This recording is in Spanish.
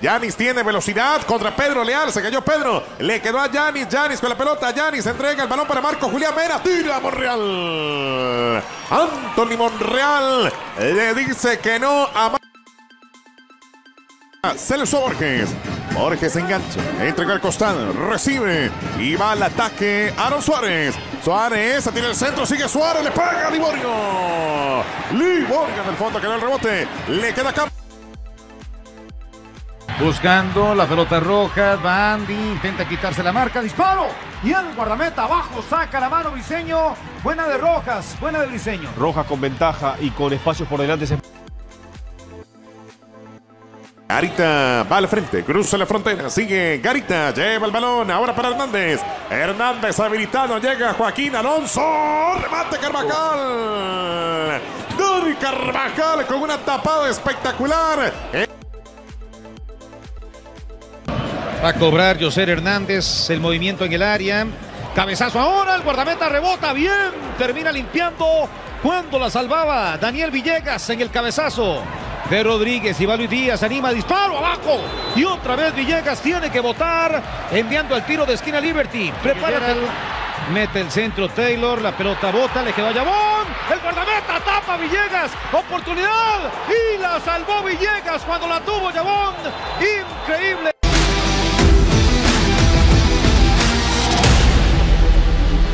Yanis tiene velocidad contra Pedro Leal. Se cayó Pedro. Le quedó a Yanis. Yanis con la pelota. Yanis entrega el balón para Marco Julián Mera. Tira a Monreal. Anthony Monreal le dice que no a Celso Borges. Borges engancha, entrega al costado, recibe y va al ataque Aaron Suárez. Suárez tiene el centro, sigue Suárez, le pega a Liborio. Liborio en el fondo quedó el rebote, le queda acá. Buscando la pelota roja, Bandy intenta quitarse la marca, disparo. Y el guardameta abajo saca la mano Briseño. Buena de Rojas, buena de Briseño. Rojas con ventaja y con espacios por delante. Se... Garita va al frente, cruza la frontera, sigue Garita, lleva el balón, ahora para Hernández. Hernández habilitado, llega Joaquín Alonso, remate Carvajal. Dani Carvajal con una tapada espectacular. Va a cobrar José Hernández el movimiento en el área. Cabezazo ahora, el guardameta rebota bien, termina limpiando cuando la salvaba Daniel Villegas en el cabezazo de Rodríguez. Y Luis Díaz, anima, disparo abajo. Y otra vez Villegas tiene que votar, enviando al tiro de esquina Liberty. Prepárate. Mete el centro Taylor, la pelota bota, le quedó a Yabón. El guardameta tapa Villegas. Oportunidad. Y la salvó Villegas cuando la tuvo Yabón. Increíble.